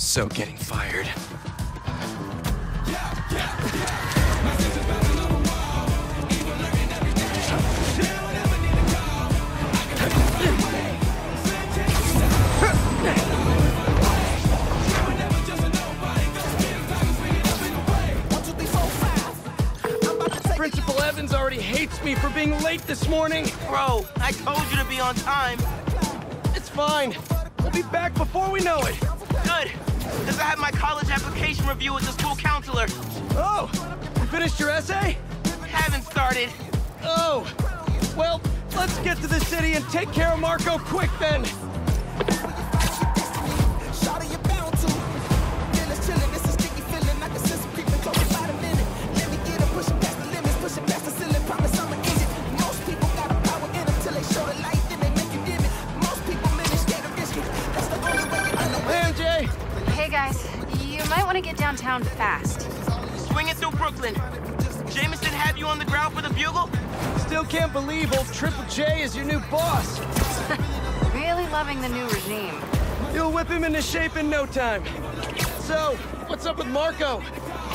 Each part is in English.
I'm so getting fired. Principal Evans already hates me for being late this morning. Bro, I told you to be on time. It's fine. We'll be back before we know it. Good, because I had my college application review with the school counselor. Oh, you finished your essay? Haven't started. Oh, well, let's get to the city and take care of Marko quick then. Want to get downtown fast. Swing it through Brooklyn. Jameson have you on the ground for the bugle? Still can't believe old Triple J is your new boss. Really loving the new regime. You'll whip him into shape in no time. So, what's up with Marko?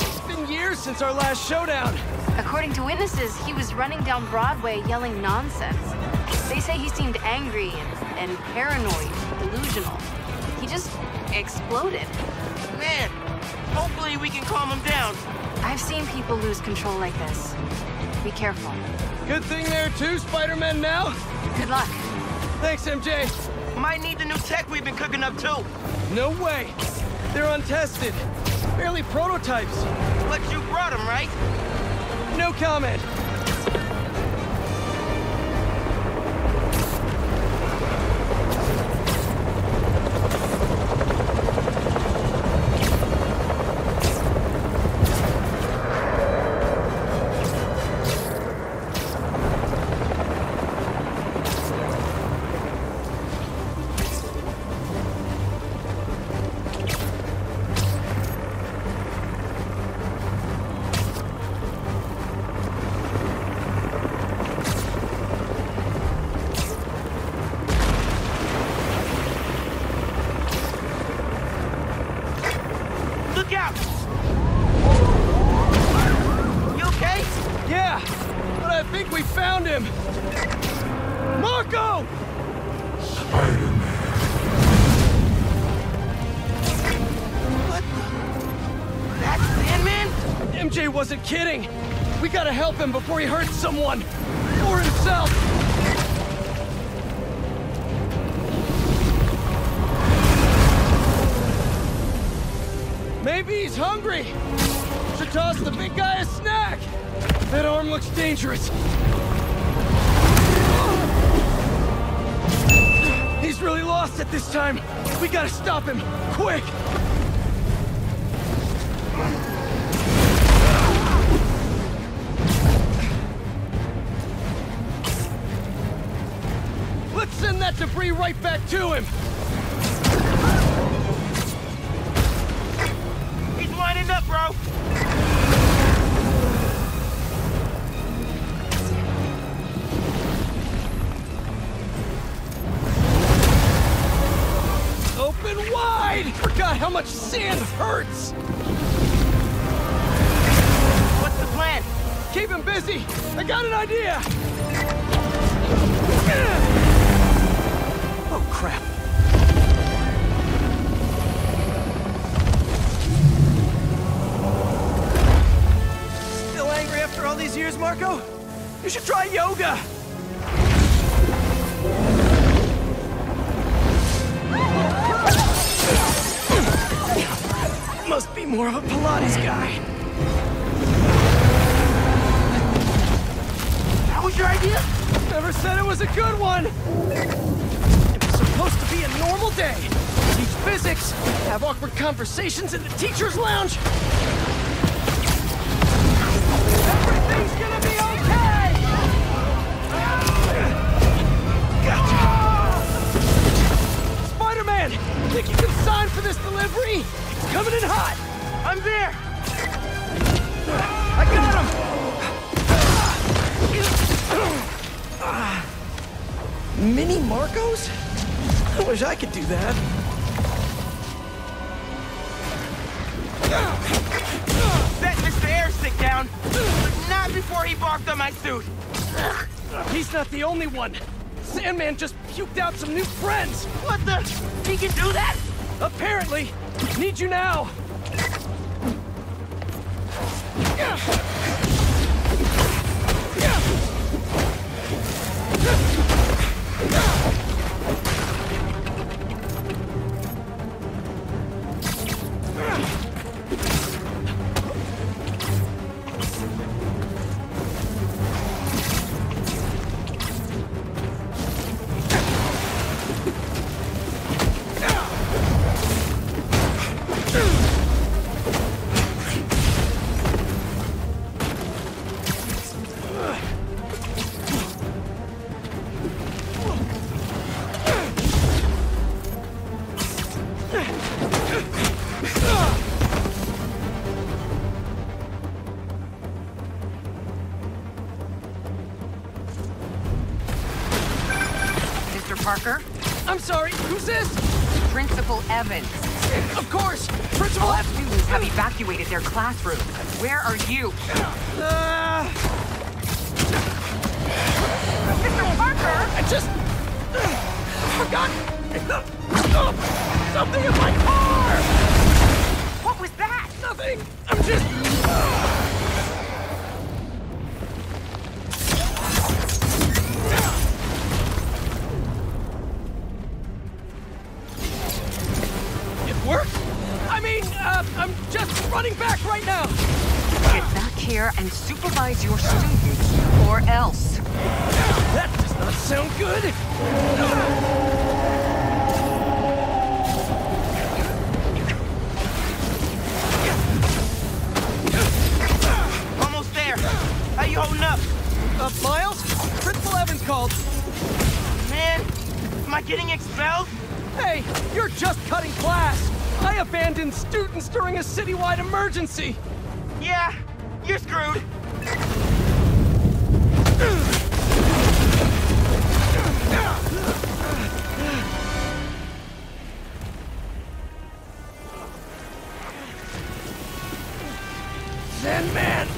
It's been years since our last showdown. According to witnesses, he was running down Broadway yelling nonsense. They say he seemed angry and, and paranoid, delusional. He just exploded. Man, hopefully we can calm him down. I've seen people lose control like this. Be careful. Good thing there are two Spider-Men now. Good luck. Thanks, MJ. Might need the new tech we've been cooking up too. No way. They're untested. Barely prototypes. But you brought them, right? No comment. Kidding. We gotta help him before he hurts someone. Or himself. Maybe he's hungry. Should toss the big guy a snack. That arm looks dangerous. He's really lost at this time. We gotta stop him. Quick! Send that debris right back to him! He's winding up, bro. Open wide! Forgot how much sand hurts! What's the plan? Keep him busy! I got an idea! Marko? You should try yoga! Must be more of a Pilates guy. That was your idea? Never said it was a good one! It was supposed to be a normal day. Teach physics, have awkward conversations in the teacher's lounge. This delivery? It's coming in hot! I'm there. I got him! Mini Markos? I wish I could do that. Set Mr. Airstick down. But not before he barked on my suit. He's not the only one. Sandman just puked out some new friends. What the? He can do that? Apparently. Need you now. Classroom. Where are you? And supervise your students, or else. That does not sound good! Almost there. How you holding up? Uh, Miles? Principal Evans called. Man, am I getting expelled? Hey, you're just cutting class! I abandoned students during a citywide emergency! Sandman!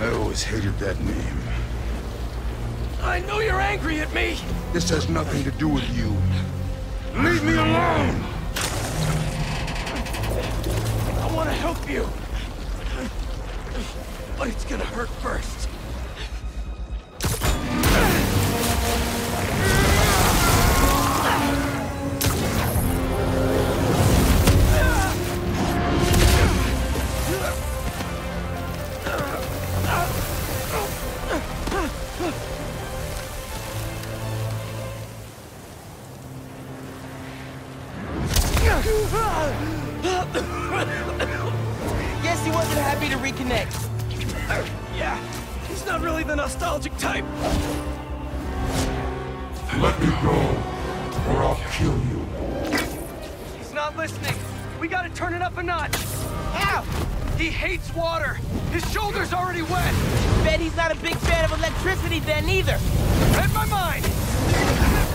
I always hated that name. I know you're angry at me! This has nothing to do with you. Leave me alone! I want to help you. But it's gonna hurt first. Let me go, or I'll kill you. He's not listening. We gotta turn it up a notch. Ow! He hates water. His shoulder's already wet. Bet he's not a big fan of electricity then either. Read my mind.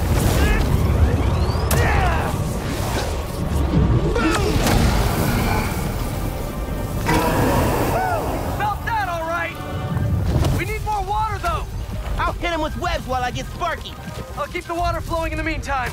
Hit him with webs while I get Sparky. I'll keep the water flowing in the meantime.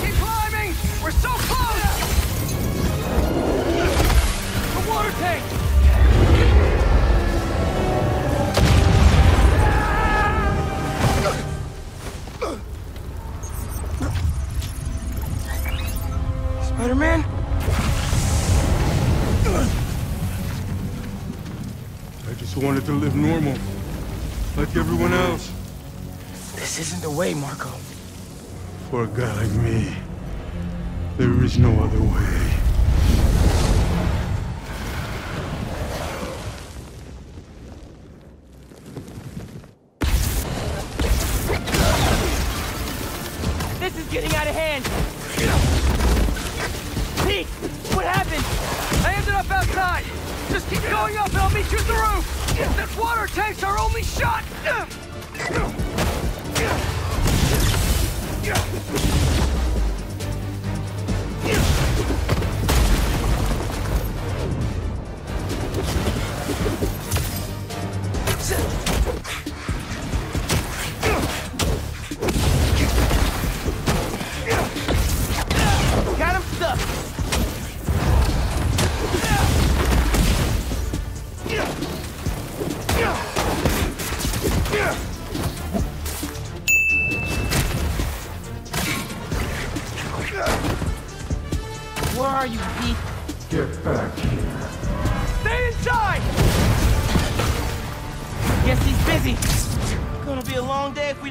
Keep climbing. We're so close. The water tank. Spider-Man? I just wanted to live normal, like everyone else. This isn't the way, Marko. For a guy like me, there is no other way. This is getting out of hand. Pete, what happened? I ended up outside. Just keep going up and I'll meet you at the roof. That water tank's our only shot. Got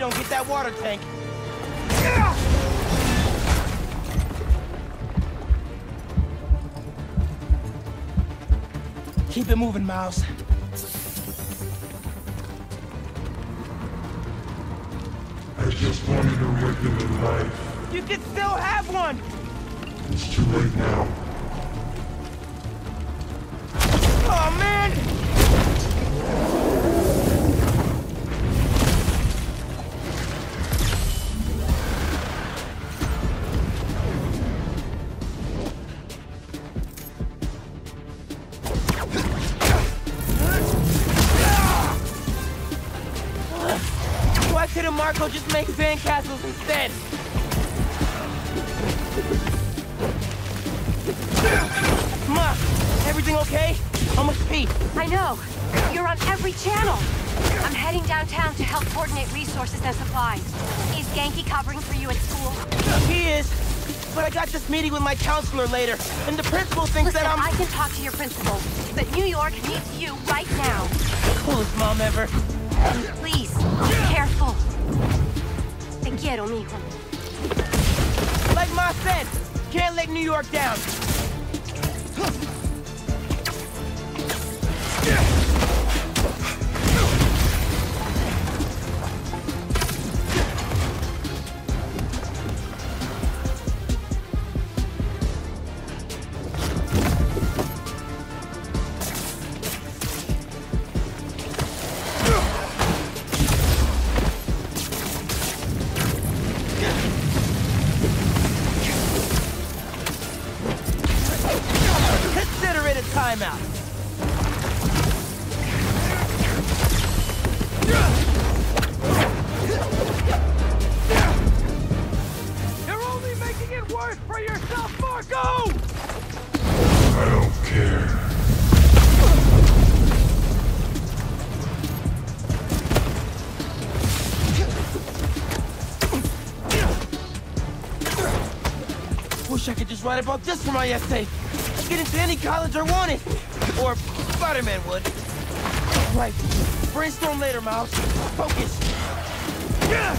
don't get that water tank. Keep it moving, Miles. I just wanted a regular life. You can still have one! It's too late now. Oh, man! Sandcastles instead? Ma, everything okay? Almost Pete. I know. You're on every channel. I'm heading downtown to help coordinate resources and supplies. Is Ganke covering for you at school? He is. But I got this meeting with my counselor later, and the principal thinks Listen, that I'm I can talk to your principal, but New York needs you right now. coolest mom ever. Please, be careful. Te quiero, mijo. Like Ma said, can't let New York down. I about this for my essay. I'd get into any college I wanted. Or Spider-Man would. Right. Brainstorm later, Miles. Focus. Spider-Man!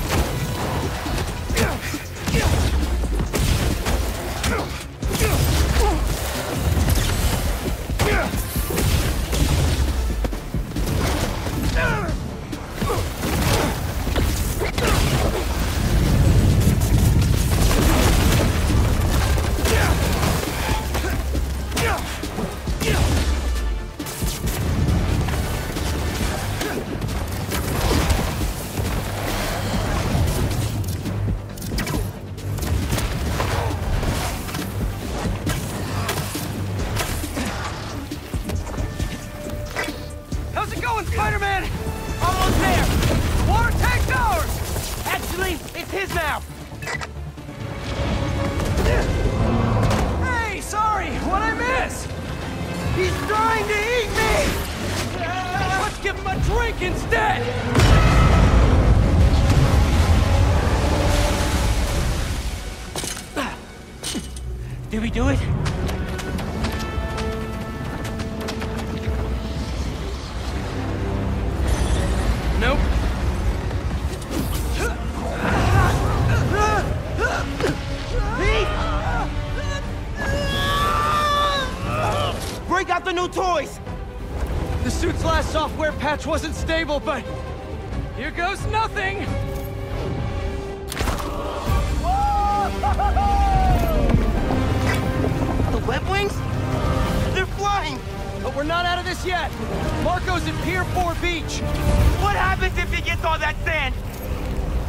Did we do it? Nope. Break out the new toys! The suit's last software patch wasn't stable, but here goes nothing! The web wings? They're flying! But we're not out of this yet! Marko's at Pier 4 Beach! What happens if he gets all that sand?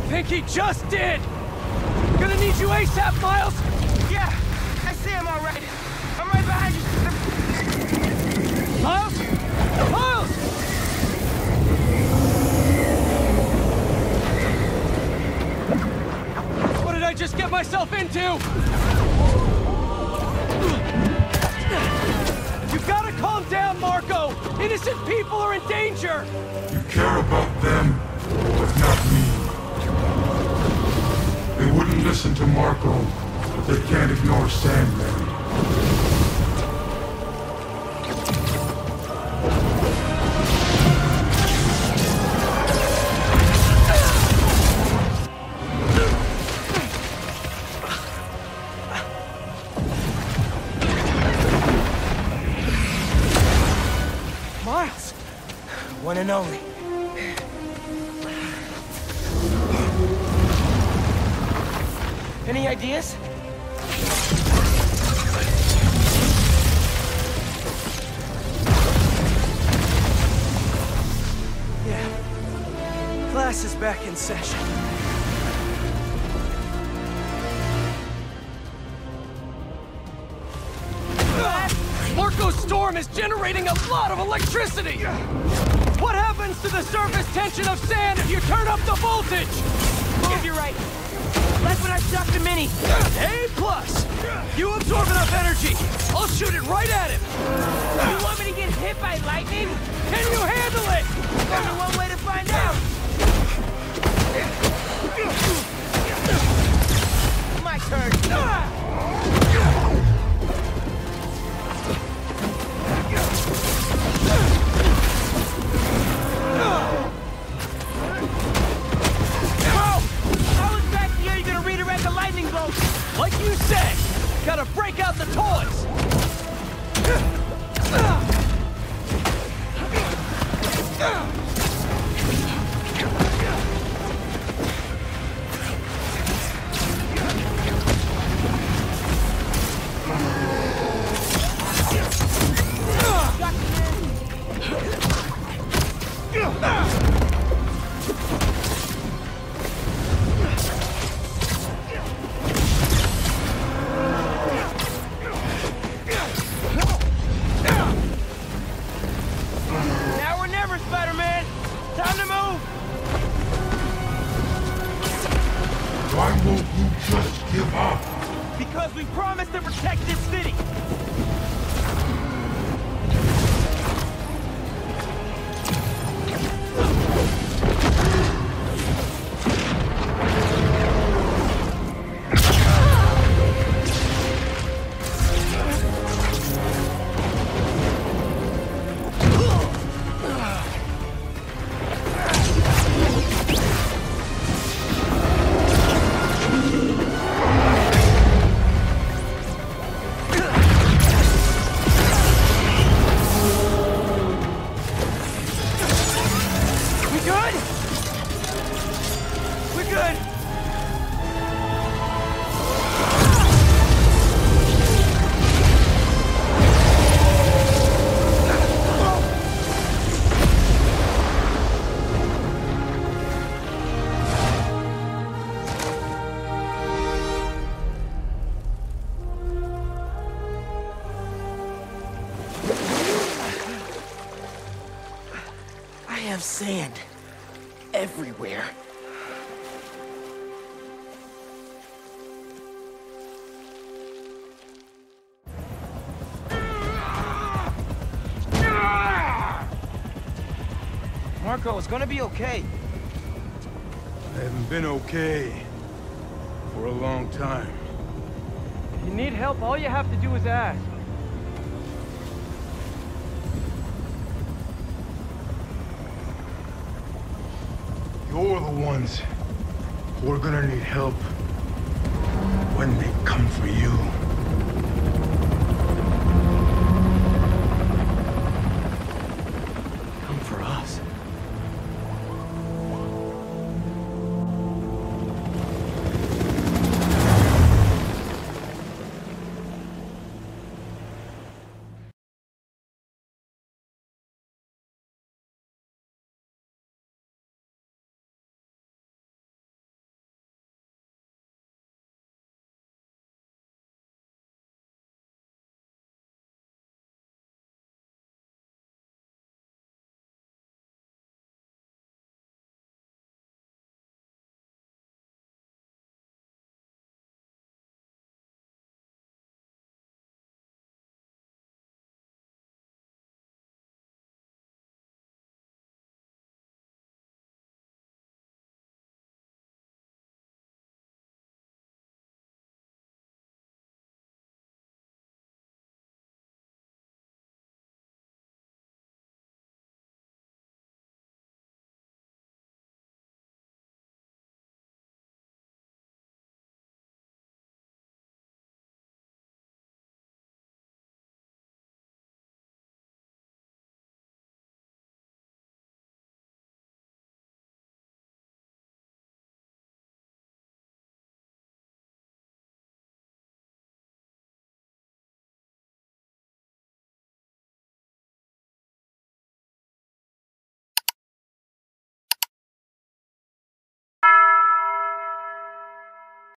Think he just did! Gonna need you ASAP, Miles! Yeah, I see him all right. I'm right behind you. Miles? Miles! What did I just get myself into? Innocent people are in danger! You care about them, but not me. They wouldn't listen to Marko, but they can't ignore Sandman. One only. Any ideas? Yeah. Class is back in session. Marko's storm is generating a lot of electricity! What happens to the surface tension of sand if you turn up the voltage? If you're right. Like when I shot the mini. A plus! You absorb enough energy. I'll shoot it right at him. You want me to get hit by lightning? Can you handle it? Only one way to find out. My turn. Ah! Won't you just give up? Because we promised to protect this city! I am have sand. Everywhere. Marko, it's gonna be okay. I haven't been okay for a long time. If you need help, all you have to do is ask. You're the ones who are gonna need help when they come for you.